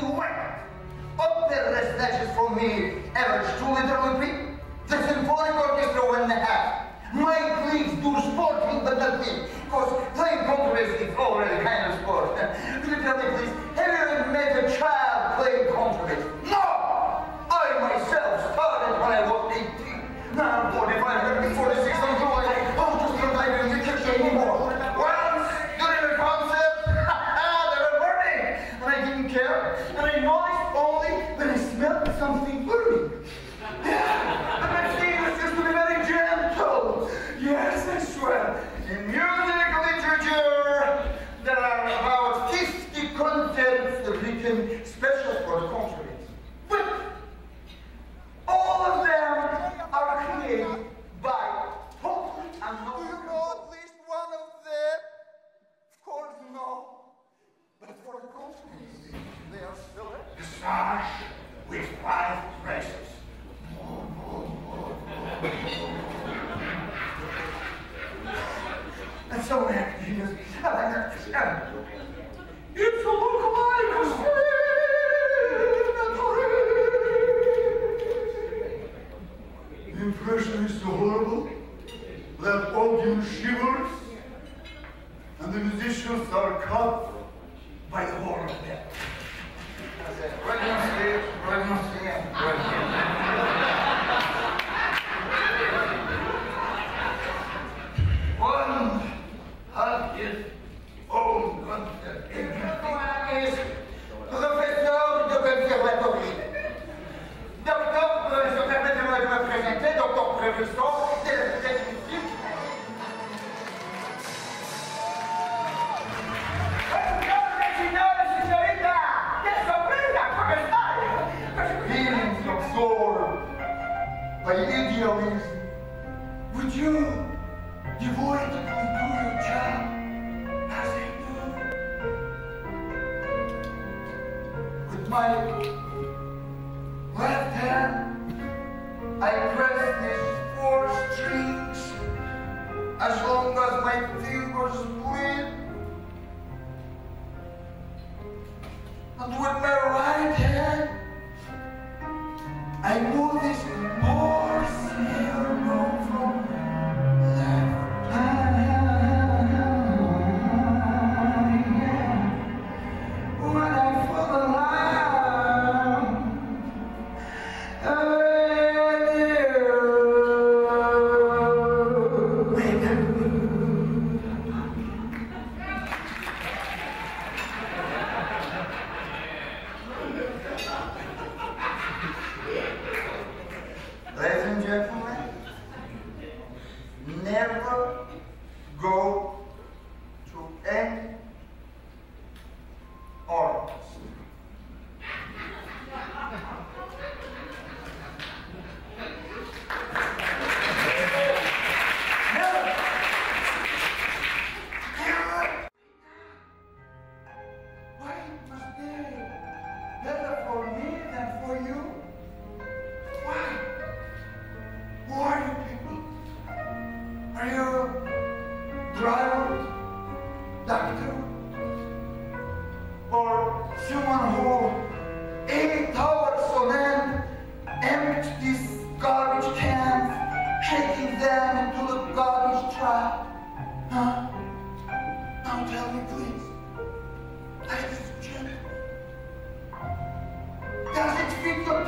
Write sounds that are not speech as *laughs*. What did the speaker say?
the wet. Opera snatches from me average two liter liquid. The symphonic orchestra one and a half. My colleagues do sporting, but not me. Because playing contrabass is already kind of sport. *laughs* Me, please, And I noticed only when I smelled something burning. Yeah, but my fingers used to be very gentle. Yes, I swear. In music literature, there are about 50 contents written special for the contrabass. But all of them are created by totally unknown. Do you know at least one of them? Of course, no. But for the contrabass, they are select. Sash with five presses. And so happy is. It's a look-alike The impression is so horrible that audience shivers and the musicians are cut by the horror of death. Right on stage, right on Would you devotedly do your job as I do? With my left hand, I press these four strings as long as my fingers bleed. Go to any artist. Never. Never. Why must they for doctor or someone who eight hours on end empty these garbage cans, taking them into the garbage trap. Huh? Now tell me please, ladies and gentlemen, does it fit your